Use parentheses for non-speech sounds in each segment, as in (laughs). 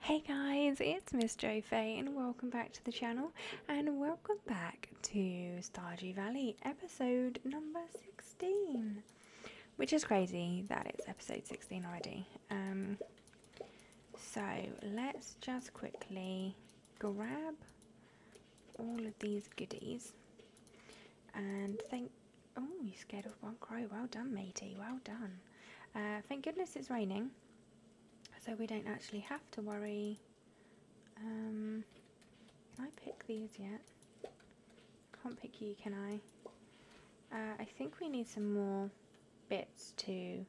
Hey guys, it's Miss Jo Fai and welcome back to the channel and welcome back to Stardew Valley episode number 16 which is crazy that it's episode 16 already. Um, so let's just quickly grab all of these goodies and thank oh you scared off one crow. Well done matey well done. Uh, thank goodness it's raining so we don't actually have to worry. Um, can I pick these yet? Can't pick you, can I? Uh, I think we need some more bits to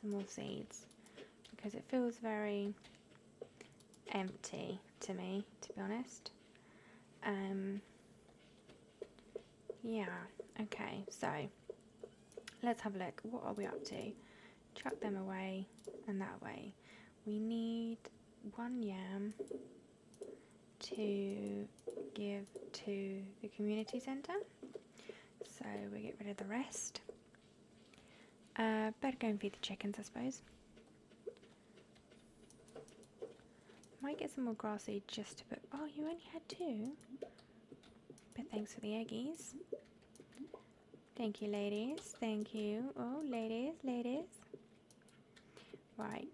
some more seeds because it feels very empty to me, to be honest. Um, yeah, okay, so let's have a look. What are we up to? Chuck them away and that way. We need one yam to give to the community centre. So we get rid of the rest. Uh, better go and feed the chickens, I suppose. Might get some more grass seed just to put. Oh, you only had two. But thanks for the eggies. Thank you, ladies. Thank you. Oh, ladies, ladies. Right,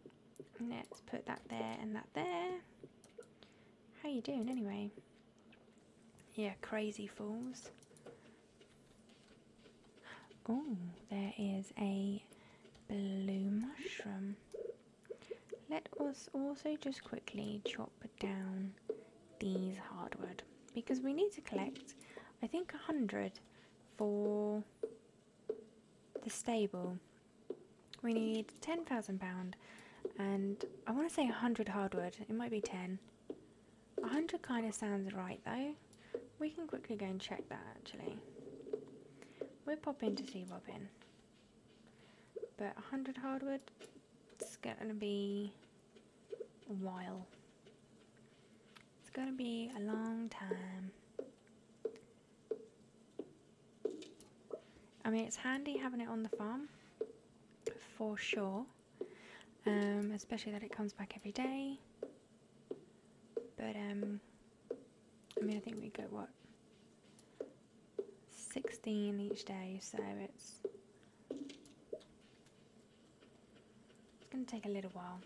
let's put that there and that there. How you doing anyway? Yeah, crazy fools. Oh, there is a blue mushroom. Let us also just quickly chop down these hardwood because we need to collect, I think, a hundred for the stable we need £10,000 and I want to say 100 hardwood. It might be 10. 100 kind of sounds right though. We can quickly go and check that actually. We'll pop in to see Robin. But 100 hardwood, it's going to be a while. It's going to be a long time. I mean, it's handy having it on the farm for sure. Um, especially that it comes back every day. But um, I mean, I think we get what 16 each day, so it's it's going to take a little while.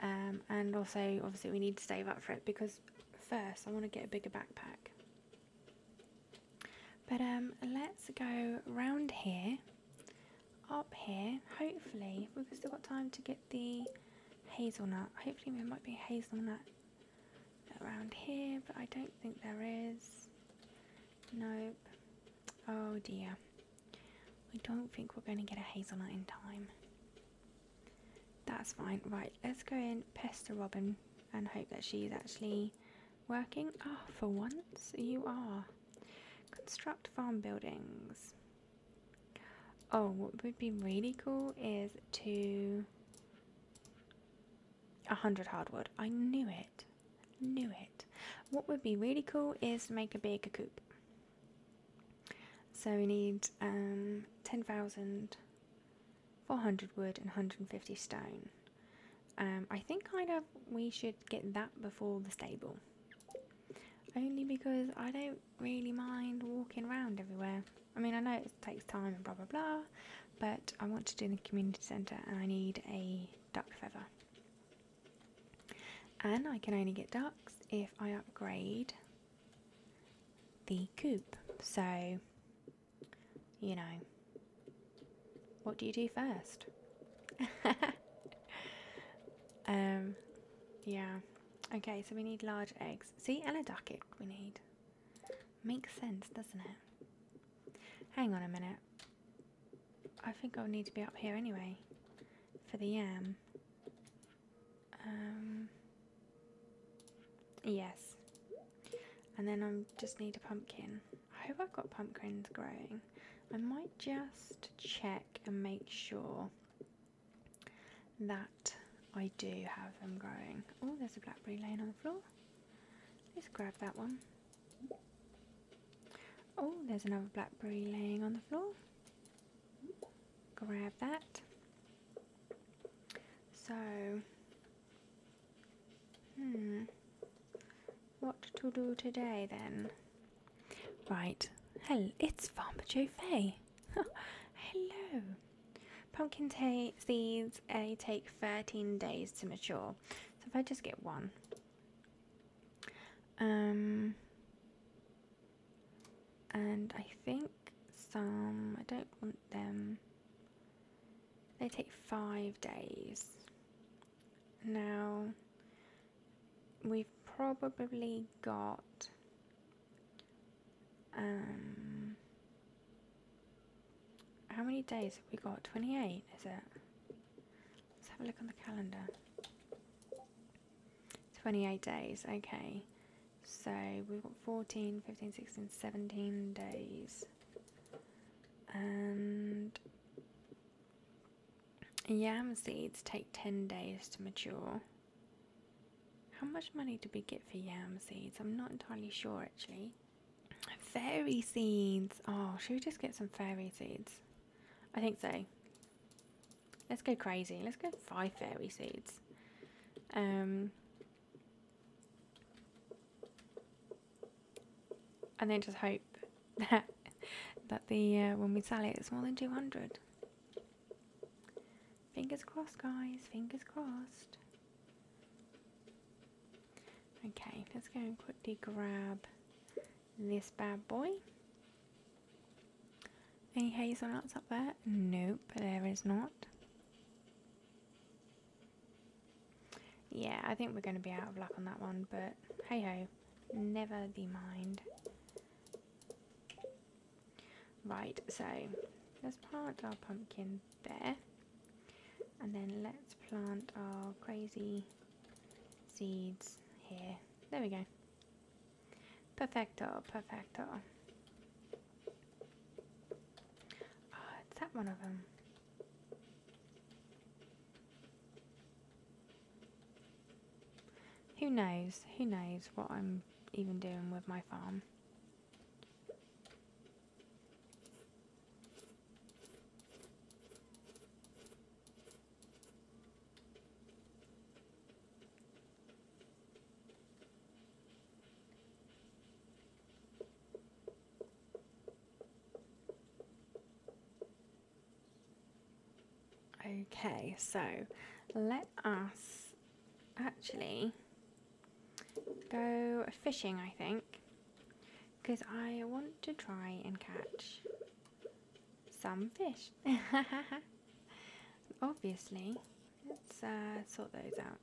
Um, and also, obviously, we need to save up for it because first I want to get a bigger backpack. But um, let's go round here up here, hopefully, we've still got time to get the hazelnut. Hopefully there might be a hazelnut around here, but I don't think there is. Nope. Oh dear. I don't think we're going to get a hazelnut in time. That's fine. Right, let's go and pester Robin and hope that she's actually working. Oh, for once, you are. Construct farm buildings. Oh, what would be really cool is to a hundred hardwood. I knew it. Knew it. What would be really cool is to make a bigger coop. So we need um, 10,400 wood and 150 stone. Um, I think kind of we should get that before the stable. Only because I don't really mind walking around everywhere. I mean, I know it takes time and blah blah blah, but I want to do the community centre and I need a duck feather. And I can only get ducks if I upgrade the coop. So, you know, what do you do first? (laughs) um, yeah. Okay, so we need large eggs. See, and a duck egg we need. Makes sense, doesn't it? Hang on a minute. I think I'll need to be up here anyway for the yam. Um, yes. And then I just need a pumpkin. I hope I've got pumpkins growing. I might just check and make sure that I do have them growing. Oh, there's a blackberry laying on the floor. Let's grab that one. Oh, there's another blackberry laying on the floor. Grab that. So, hmm, what to do today then? Right, hell, it's Farmer Jo Fai. (laughs) Hello. Pumpkin seeds uh, take 13 days to mature. So if I just get one. Um, and I think some, I don't want them, they take five days. Now, we've probably got um how many days have we got? 28, is it? Let's have a look on the calendar. 28 days, okay. So we've got 14, 15, 16, 17 days. And yam seeds take 10 days to mature. How much money do we get for yam seeds? I'm not entirely sure actually. Fairy seeds. Oh, should we just get some fairy seeds? I think so. Let's go crazy. Let's go five fairy seeds. Um, and then just hope (laughs) that that the uh, when we sell it, it's more than two hundred. Fingers crossed, guys. Fingers crossed. Okay, let's go and quickly grab this bad boy. Any hazelnuts up there? Nope, there is not. Yeah, I think we're going to be out of luck on that one, but hey ho, never be mind. Right, so let's plant our pumpkin there, and then let's plant our crazy seeds here. There we go. Perfecto, perfecto. Ah, oh, is that one of them? Who knows? Who knows what I'm even doing with my farm? Okay, so let us actually go fishing, I think, because I want to try and catch some fish. (laughs) Obviously, let's uh, sort those out.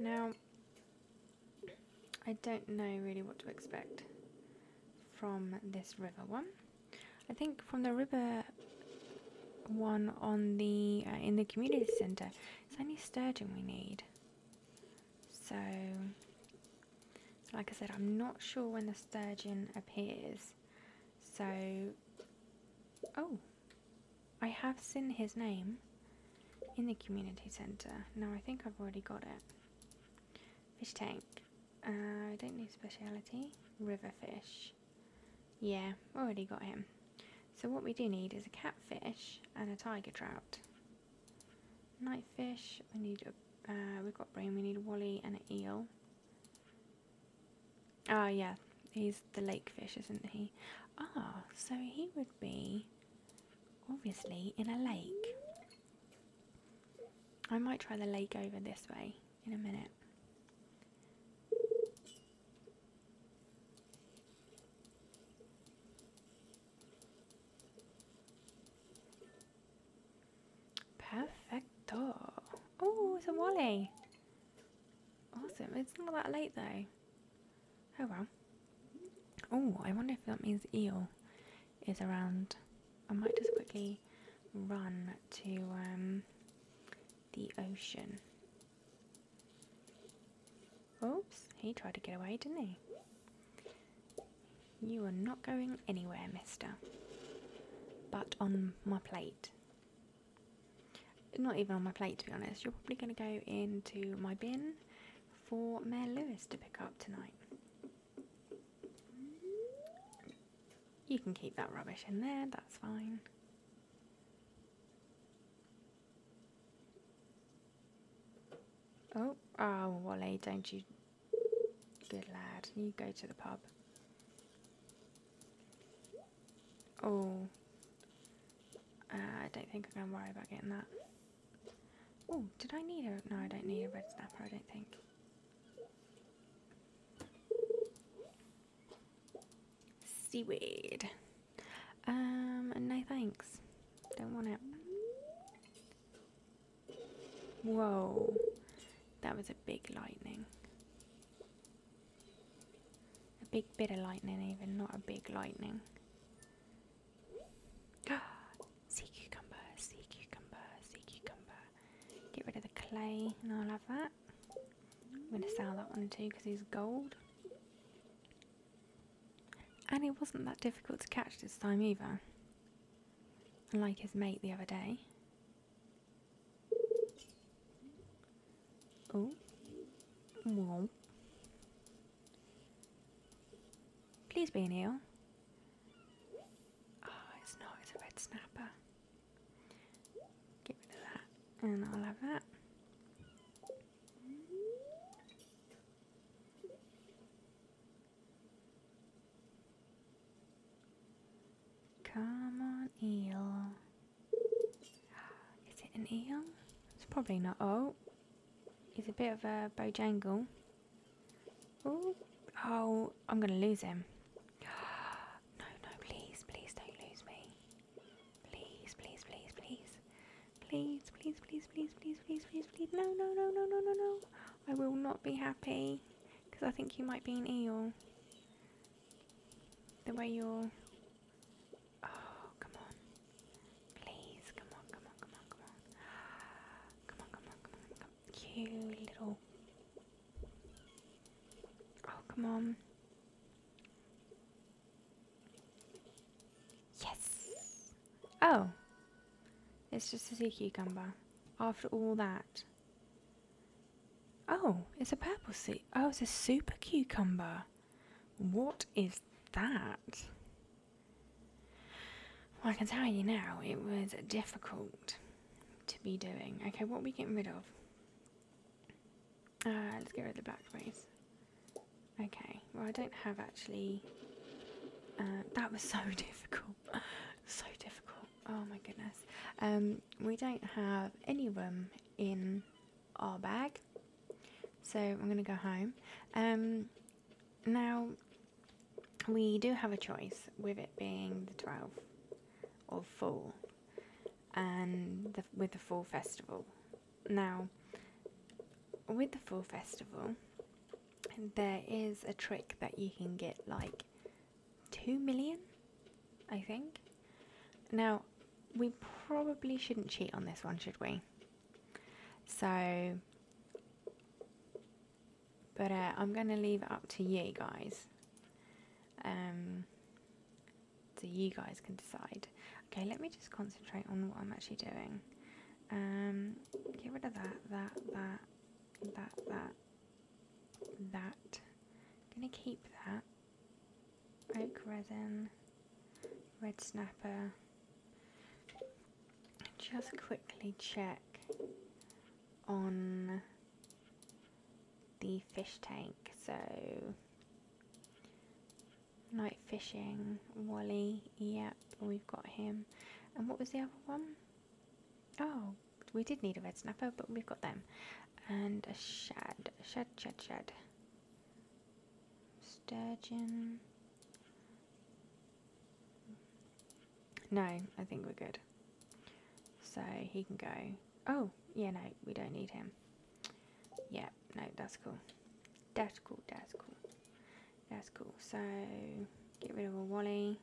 Now, I don't know really what to expect from this river one. I think from the river one on the uh, in the community centre, it's only sturgeon we need. So, like I said, I'm not sure when the sturgeon appears. So, oh, I have seen his name in the community centre. Now I think I've already got it. Fish tank. Uh, I don't need speciality. River fish. Yeah, already got him. So what we do need is a catfish and a tiger trout. Nightfish, we need a, uh, we've got bream, we need a walleye and an eel. Ah, yeah, he's the lake fish, isn't he? Ah, so he would be obviously in a lake. I might try the lake over this way in a minute. Perfecto. Oh, it's a walleye. Awesome. It's not that late though. Oh well. Oh, I wonder if that means eel is around. I might just quickly run to um, the ocean. Oops, he tried to get away, didn't he? You are not going anywhere, mister. But on my plate. Not even on my plate, to be honest. You're probably going to go into my bin for Mayor Lewis to pick up tonight. You can keep that rubbish in there, that's fine. Oh, oh, Wally, don't you? Good lad, you go to the pub. Oh, uh, I don't think I'm going to worry about getting that. Oh, did I need a... No, I don't need a red snapper, I don't think. Seaweed. Um, no thanks. Don't want it. Whoa. That was a big lightning. A big bit of lightning even, not a big lightning. sea cucumber, sea cucumber, sea cucumber. And I'll have that. I'm going to sell that one too because he's gold. And it wasn't that difficult to catch this time either. Unlike his mate the other day. Oh. Whoa. Please be an eel. Oh, it's not, it's a red snapper. Get rid of that. And I'll have that. Come on, eel. Is it an eel? It's probably not. Oh, he's a bit of a bojangle. Oh, oh, I'm going to lose him. (gasps) No, no, please, please don't lose me. Please, please, please, please. Please, please, please, please, please, please, please, please. No, no, no, no, no, no, no. I will not be happy because I think you might be an eel. The way you're Oh, come on. Please, come on, come on, come on, come on. Come on, come on, come on, come on. You little. Oh, come on. Yes! Oh! It's just a sea cucumber. After all that. Oh, it's a purple sea. Oh, it's a super cucumber. What is that? Well, I can tell you now, it was difficult to be doing. Okay, what are we getting rid of? Uh, let's get rid of the blackberries. Okay, well, I don't have actually. Uh, that was so (laughs) difficult. so difficult. Oh my goodness. Um, we don't have any room in our bag, so I'm going to go home. Um, now, we do have a choice with it being the 12th of fall and the, with the fall festival. Now, with the fall festival, there is a trick that you can get like 2 million, I think. Now, we probably shouldn't cheat on this one, should we? So, but uh, I'm going to leave it up to you guys. Um, so you guys can decide. Okay, let me just concentrate on what I'm actually doing. Um, get rid of that, that, that, that, that, that. gonna keep that. Oak resin, red snapper. Just quickly check on the fish tank. So, night fishing, Walleye, yep, we've got him. And what was the other one? Oh, we did need a red snapper, but we've got them. And a shad, shad, shad, shad. Sturgeon. No, I think we're good. So he can go. Oh, yeah, no, we don't need him. Yeah, no, that's cool. That's cool, that's cool. That's cool. So get rid of a Walleye.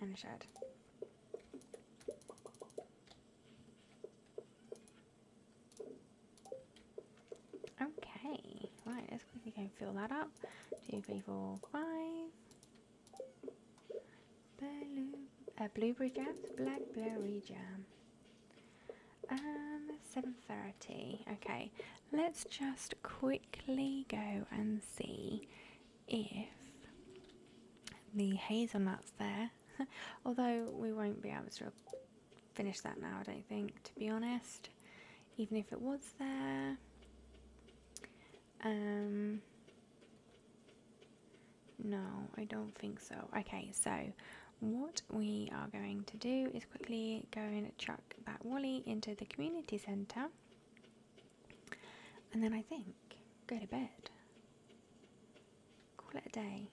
And a shed. Okay, right, let's quickly go and fill that up. Two, three, four, five. Blue, uh, blueberry jam, blackberry jam. Um, 7.30. Okay, let's just quickly go and see if the hazelnuts there. (laughs) Although we won't be able to finish that now, I don't think, to be honest. Even if it was there. Um, no, I don't think so. Okay, so what we are going to do is quickly go and chuck that Walleye into the community centre. And then I think go to bed. Call it a day.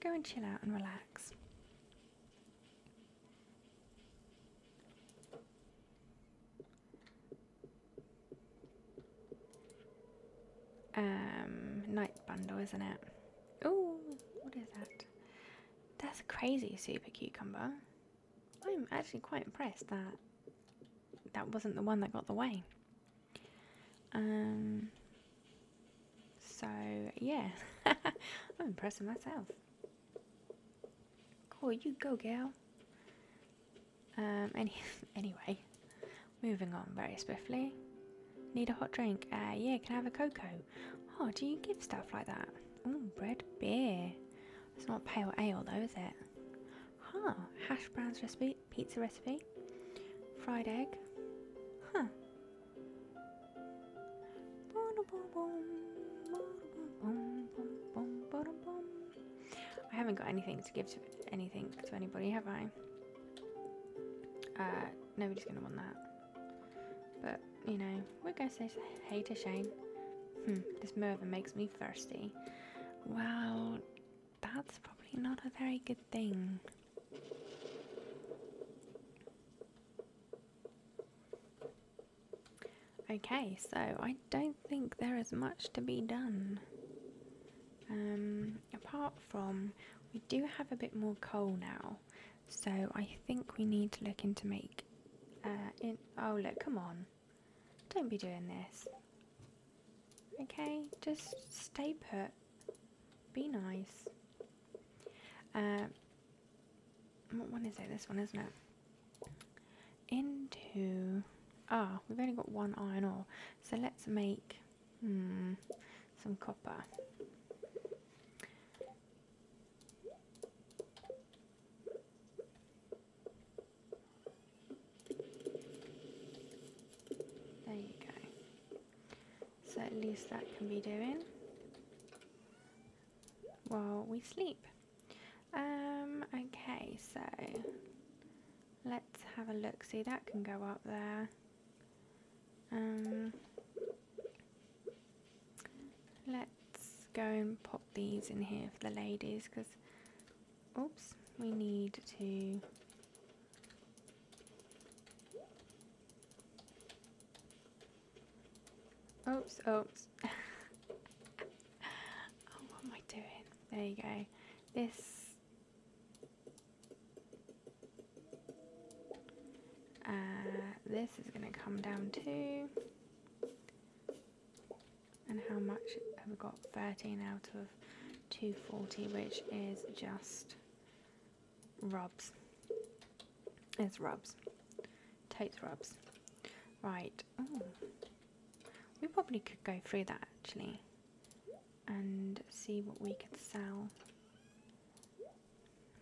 Go and chill out and relax. Um, night bundle, isn't it? Oh, what is that? That's a crazy super cucumber. I'm actually quite impressed that that wasn't the one that got the way. Um, so yeah, (laughs) I'm impressed myself. Cool, you go, gal. Um, any (laughs) anyway, moving on very swiftly. Need a hot drink? Uh, yeah, can I have a cocoa? Oh, do you give stuff like that? Oh, bread beer. It's not pale ale though, is it? Huh, hash browns recipe, pizza recipe, fried egg. Huh. I haven't got anything to give to anything to anybody, have I? Uh, nobody's gonna want that. But you know, we're gonna say hey to Shane. Hmm, this Mervyn makes me thirsty. Well, that's probably not a very good thing. Okay, so I don't think there is much to be done. Um, apart from, we do have a bit more coal now, so I think we need to look into make. Uh, in oh look, come on, don't be doing this. Okay, just stay put. Be nice. Uh, what one is it? This one, isn't it? Into. Ah, we've only got one iron ore. So let's make hmm, some copper. There you go. So at least that can be doing while we sleep. Um, okay, so let's have a look. See, that can go up there. Um, let's go and pop these in here for the ladies because, oops, we need to. Oops, oops. (laughs) oh, what am I doing? There you go. This uh, this is going to come down to and how much have we got 13 out of 240 which is just rubs it's rubs totes rubs right Ooh. We probably could go through that actually and see what we could sell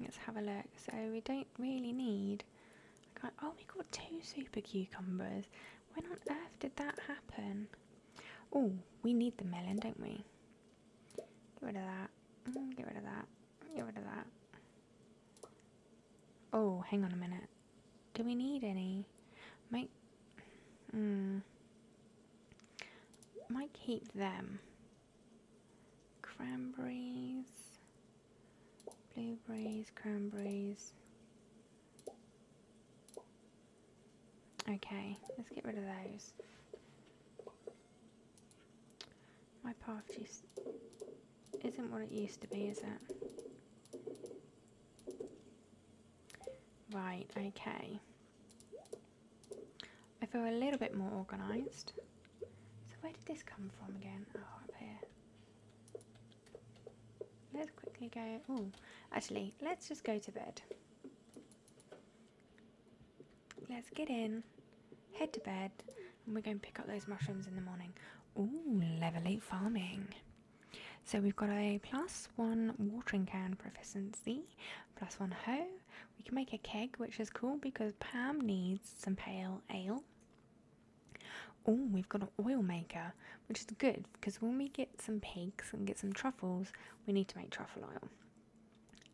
let's have a look so we don't really need Oh, we got two super cucumbers. When on earth did that happen? Oh, we need the melon, don't we? Get rid of that. Mm, get rid of that. Get rid of that. Oh, hang on a minute. Do we need any? Might. Hmm. Might keep them. Cranberries. Blueberries, cranberries. Okay, let's get rid of those. My path just isn't what it used to be, is it? Right, okay. I feel a little bit more organised. Where did this come from again? Oh, up here. Let's quickly go... Oh, actually, let's just go to bed. Let's get in head to bed, and we're going to pick up those mushrooms in the morning. Ooh, level 8 farming. So we've got a plus one watering can proficiency, plus one hoe. We can make a keg, which is cool because Pam needs some pale ale. Oh, we've got an oil maker, which is good because when we get some pigs and get some truffles, we need to make truffle oil.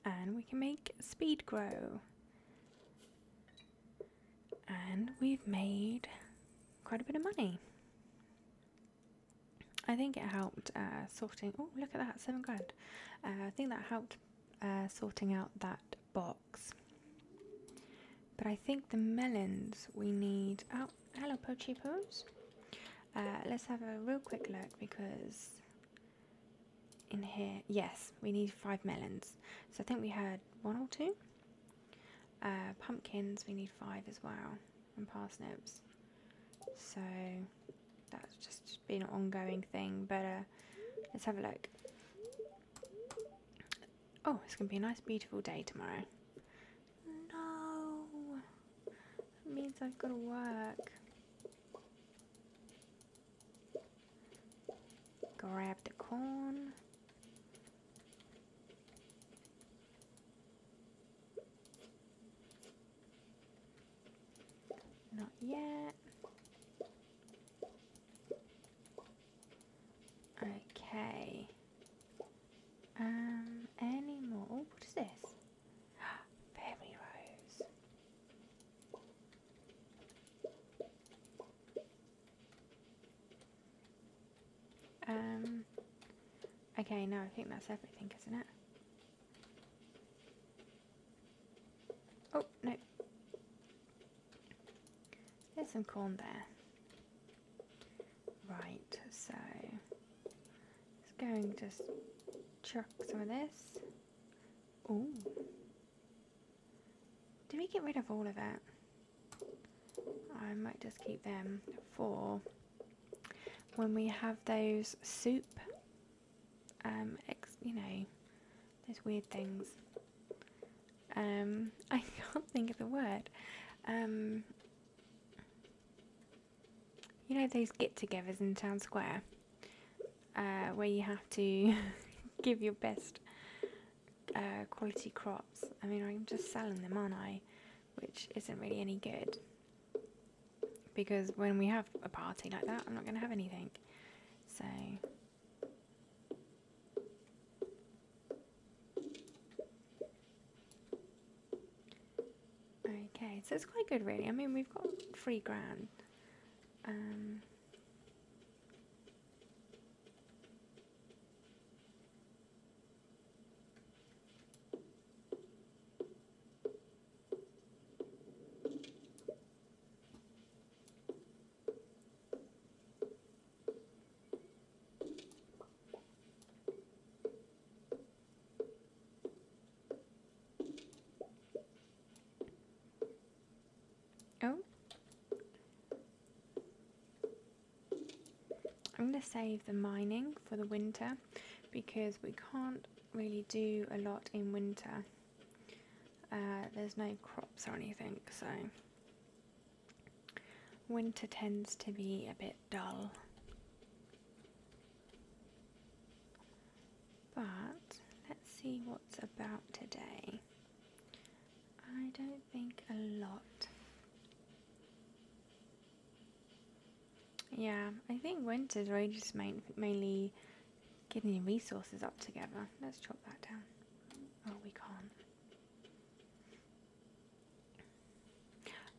And we can make speed grow. And we've made quite a bit of money. I think it helped uh, sorting. Oh, look at that, seven grand. Uh, I think that helped uh, sorting out that box. But I think the melons we need. Oh, hello, Pochipos. Uh, let's have a real quick look because in here, yes, we need five melons. So I think we had one or two. Uh, pumpkins, we need five as well, and parsnips. So that's just been an ongoing thing. But uh, let's have a look. Oh, it's gonna be a nice, beautiful day tomorrow. No, it means I've got to work. Grab the corn. Not yet. Okay. Um, any more? Oh, what is this? Fairy rose. Um, okay, no, I think that's everything, isn't it? Oh, no. There's some corn there. Right, so it's going to s- chuck some of this. Ooh. Do we get rid of all of it? I might just keep them for when we have those soup, um, ex- you know, those weird things. Um, (laughs) I can't think of the word. Um, you know those get-togethers in town square, uh, where you have to (laughs) give your best uh, quality crops. I mean, I'm just selling them, aren't I? Which isn't really any good because when we have a party like that, I'm not going to have anything. So. Okay, so it's quite good, really. I mean, we've got three grand. Um, oh. I'm going to save the mining for the winter because we can't really do a lot in winter. Uh, there's no crops or anything, so winter tends to be a bit dull. But let's see what's about today. I don't think a lot. Yeah, I think winter's really just main, mainly getting resources up together. Let's chop that down. Oh, we can't.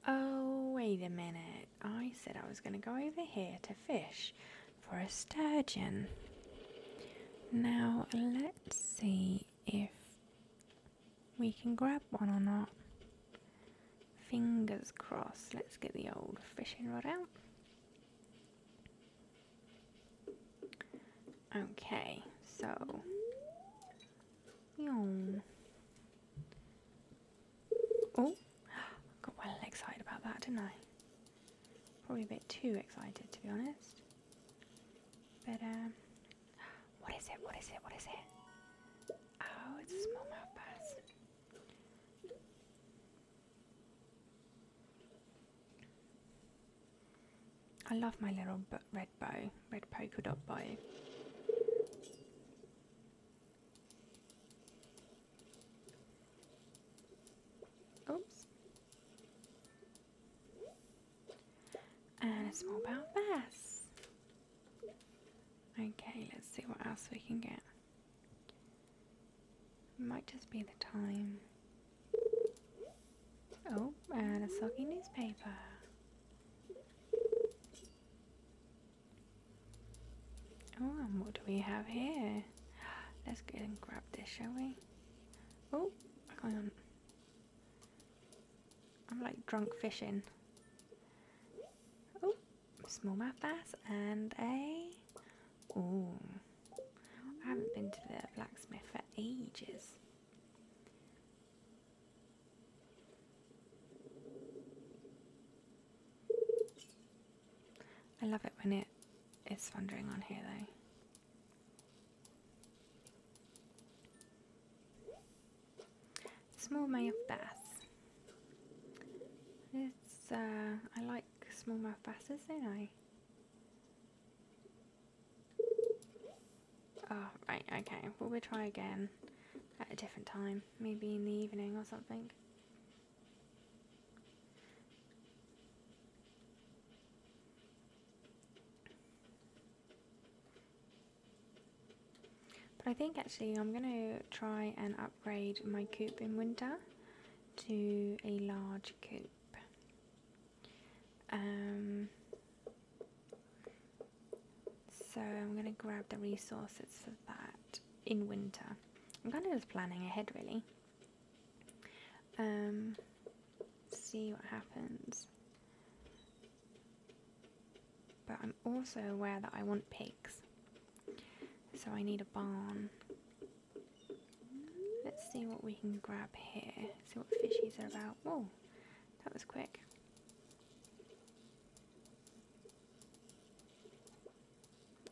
Oh, wait a minute. I said I was going to go over here to fish for a sturgeon. Now, let's see if we can grab one or not. Fingers crossed. Let's get the old fishing rod out. Okay, so. Oh, (gasps) got well excited about that, didn't I? Probably a bit too excited, to be honest. But, um. (gasps) What is it? What is it? What is it? Oh, it's a smallmouth bass. I love my little red bow, red polka dot bow. Smallmouth bass. Okay, let's see what else we can get. Might just be the time. Oh, and a soggy newspaper. Oh, and what do we have here? Let's go and grab this, shall we? Oh, hang on. I'm like drunk fishing. Smallmouth bass and a. Oh, I haven't been to the blacksmith for ages. I love it when it is thundering on here though. Smallmouth bass. It's uh, I like smallmouth basses, don't I? Oh, right, okay. Well, we'll try again at a different time, maybe in the evening or something. But I think actually I'm going to try and upgrade my coop in winter to a large coop. Um, so I'm going to grab the resources for that in winter. I'm kind of just planning ahead really. Um, see what happens. But I'm also aware that I want pigs. So I need a barn. Let's see what we can grab here. See what fishies are about. Whoa, that was quick.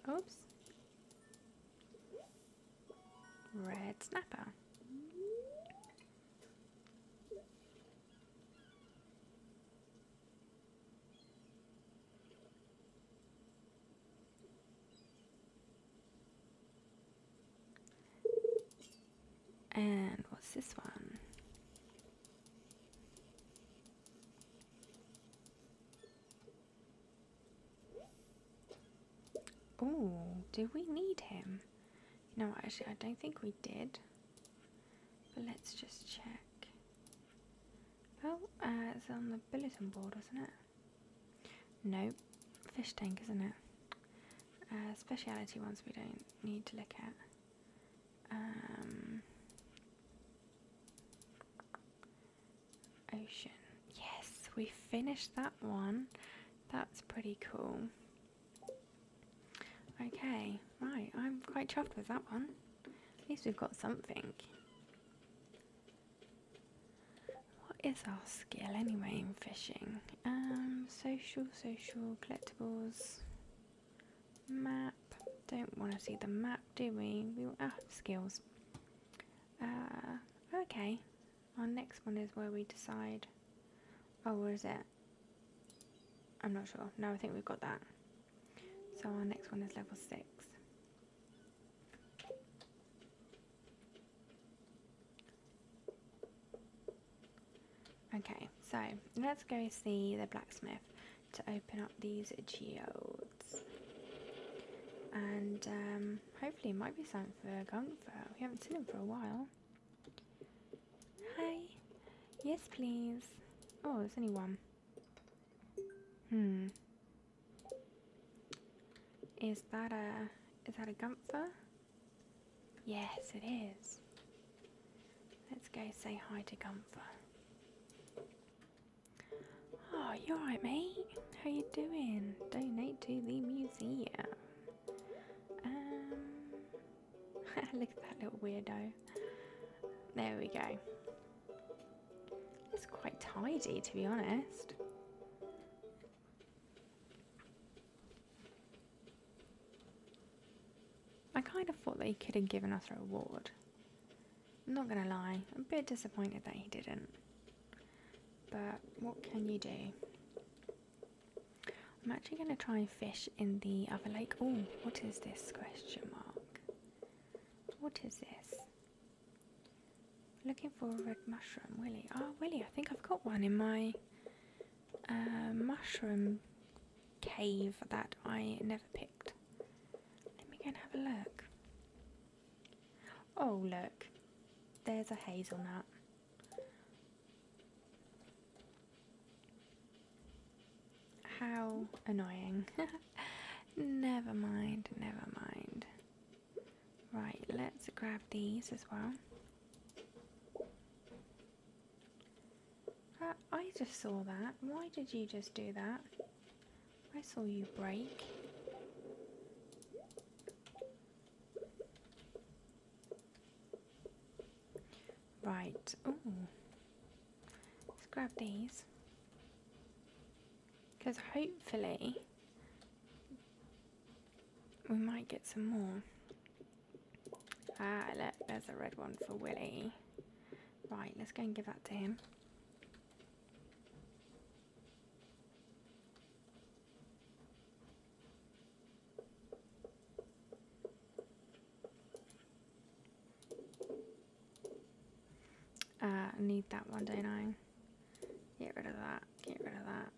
Oops. Red snapper. And what's this one? Do we need him? No, actually, I don't think we did. But let's just check. Oh, uh, it's on the bulletin board, isn't it? Nope. Fish tank, isn't it? Uh, speciality ones we don't need to look at. Um, ocean. Yes, we finished that one. That's pretty cool. Okay, right, I'm quite chuffed with that one. At least we've got something. What is our skill anyway in fishing? Um, social, social, collectibles, map. Don't want to see the map, do we? We ah skills. Uh, okay. Our next one is where we decide. Oh, where is it? I'm not sure. No, I think we've got that. So our next one is level 6. Okay, so let's go see the blacksmith to open up these geodes. And um, hopefully it might be something for Gunther. We haven't seen him for a while. Hi. Yes, please. Oh, there's only one. Hmm. Is that a is that a Gunther? Yes, it is. Let's go say hi to Gunther. Oh, you alright, mate? How you doing? Donate to the museum. Um, (laughs) look at that little weirdo. There we go. It's quite tidy, to be honest. I kind of thought that he could have given us a reward. I'm not gonna lie, I'm a bit disappointed that he didn't. But what can you do? I'm actually gonna try and fish in the other lake. Oh, what is this question mark? What is this? Looking for a red mushroom, Willy. Oh, Willy, I think I've got one in my uh, mushroom cave that I never picked. Let me go and have a look. Oh, look. There's a hazelnut. How annoying. (laughs) never mind, never mind. Right, let's grab these as well. Uh, I just saw that. Why did you just do that? I saw you break. Right. Ooh. Let's grab these. Because hopefully we might get some more. Ah, look, there's a red one for Willy. Right, let's go and give that to him. Uh, Need that one, don't I? Get rid of that, get rid of that.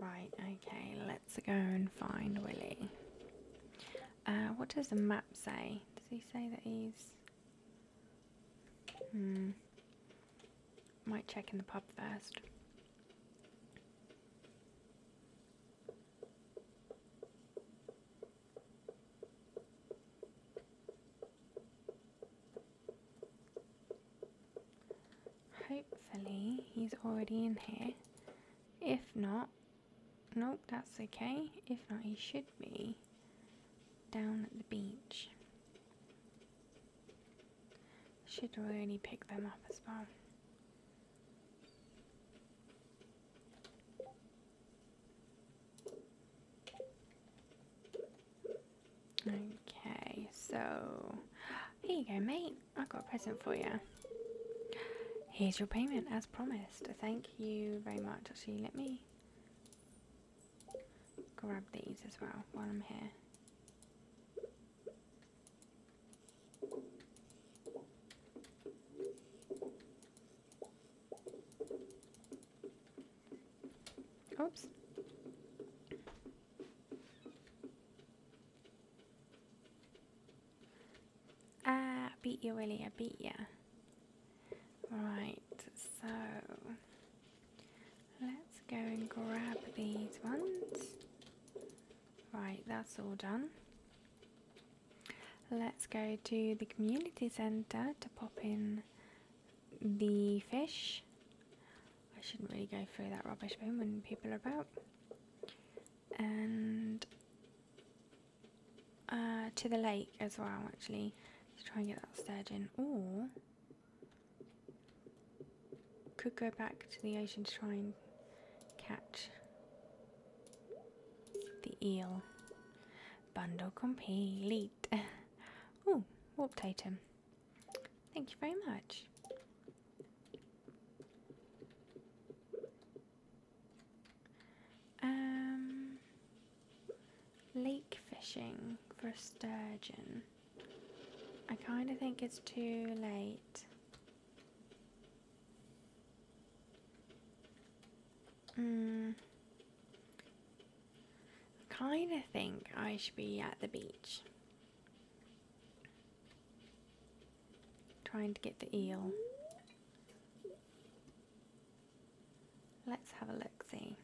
Right, okay, let's go and find Willy. Uh, what does the map say? Does he say that he's. Hmm. Might check in the pub first. Already in here. If not, nope, that's okay. If not, he should be down at the beach. Should really pick them up as well. Okay, so here you go, mate. I've got a present for you. Here's your payment as promised. Thank you very much. Actually, let me grab these as well while I'm here. Oops. Ah, I beat you, Willy. I beat you. Right, so let's go and grab these ones. Right, that's all done. Let's go to the community centre to pop in the fish. I shouldn't really go through that rubbish bin when people are about. And uh, to the lake as well, actually, to try and get that sturgeon. Or could go back to the ocean to try and catch the eel. Bundle complete. (laughs) oh, warp item. Thank you very much. Um, lake fishing for a sturgeon. I kind of think it's too late. Hmm. Kind of think I should be at the beach. Trying to get the eel. Let's have a look see.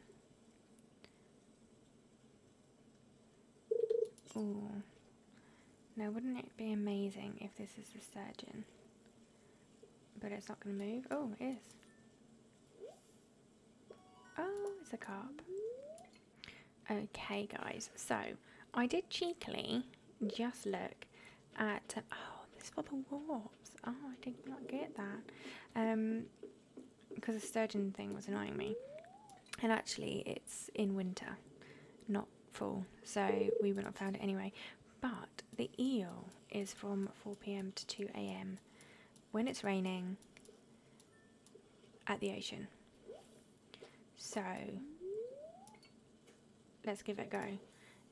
Ooh. Now, wouldn't it be amazing if this is the sturgeon? But it's not going to move. Oh, it is. Oh, it's a carp. Okay, guys. So, I did cheekily just look at... Oh, this for the warps. Oh, I did not get that. Um, because the sturgeon thing was annoying me. And actually, it's in winter, not fall. So, we wouldn't have found it anyway. But the eel is from 4pm to 2am when it's raining at the ocean. So let's give it a go.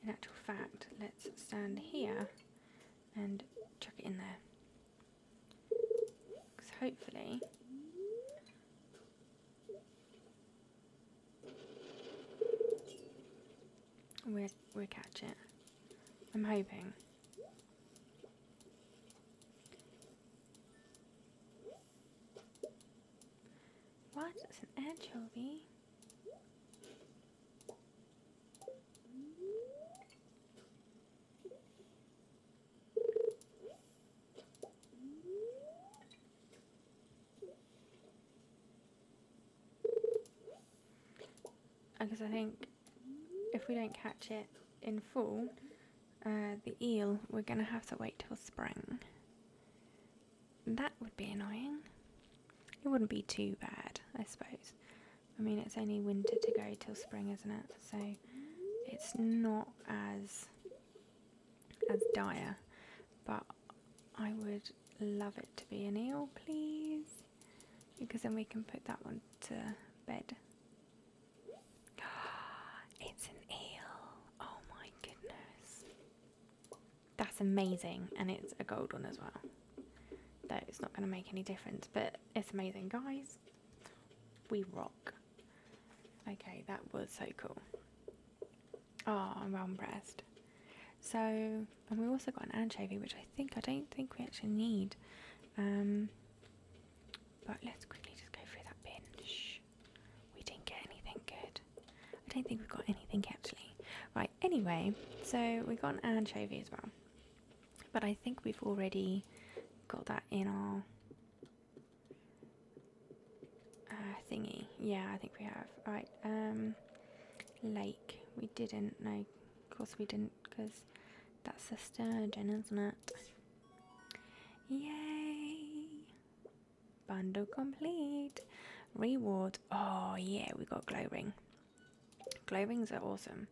In actual fact, let's stand here and chuck it in there. Because hopefully... We'll, we'll catch it. I'm hoping. What? It's an anchovy. Because I think if we don't catch it in full, uh, the eel, we're going to have to wait till spring. That would be annoying. It wouldn't be too bad, I suppose. I mean, it's only winter to go till spring, isn't it? So it's not as as dire. But I would love it to be an eel, please, because then we can put that one to bed. It's an eel. Oh my goodness. That's amazing, and it's a gold one as well. Though it's not going to make any difference, but it's amazing, guys. We rock. Okay, that was so cool. Oh, I'm well impressed. So, and we also got an anchovy, which I think I don't think we actually need. Um, but let's quickly just go through that bin. Shh. We didn't get anything good. I don't think we've got anything actually. Right, anyway, so we got an anchovy as well. But I think we've already got that in our uh, thingy. Yeah, I think we have. Right, um, lake. We didn't. No, of course we didn't, because that's the sturgeon, isn't it? Yay! Bundle complete. Reward. Oh yeah, we got glow ring. Glow rings are awesome.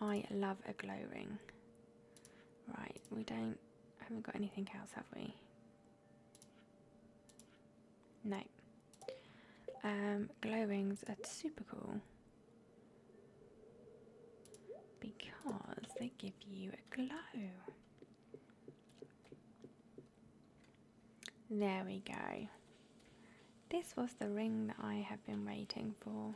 I love a glow ring. Right, we don't haven't got anything else, have we? No. Um, glow rings are super cool because they give you a glow. There we go. This was the ring that I have been waiting for.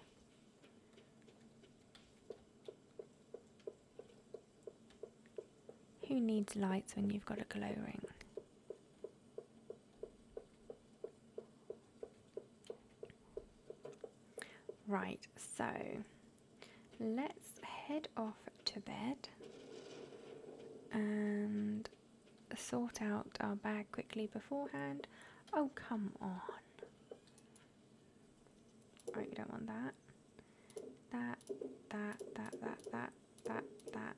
Who needs lights when you've got a glow ring? Right, so let's head off to bed and sort out our bag quickly beforehand. Oh, come on. Right, you don't want that. That, that, that, that, that, that, that.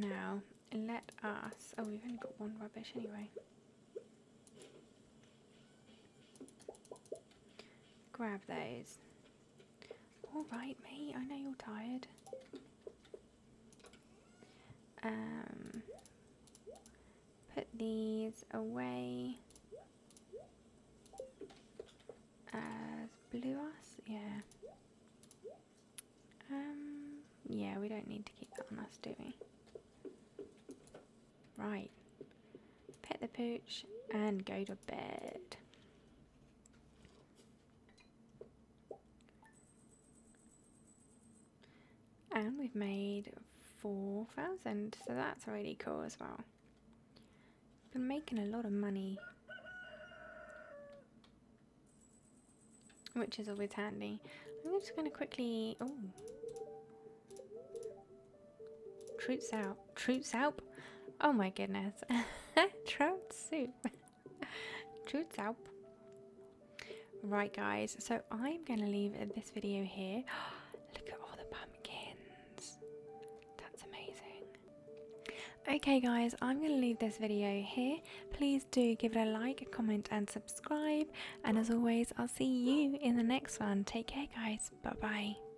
Now, let us. Oh, we've only got one rubbish anyway. Grab those. Alright, mate, I know you're tired. Um, put these away as blue us, yeah. Um, yeah, we don't need to keep that on us, do we? Right. Pet the pooch and go to bed. And we've made 4,000, so that's really cool as well. Been making a lot of money. Which is always handy. I'm just going to quickly... Oh. Troops out. Troops out? Oh my goodness. (laughs) Trout soup. (laughs) Trout soup. Right guys, so I'm going to leave this video here. (gasps) Look at all the pumpkins. That's amazing. Okay guys, I'm going to leave this video here. Please do give it a like, comment and subscribe. And as always, I'll see you in the next one. Take care guys. Bye bye.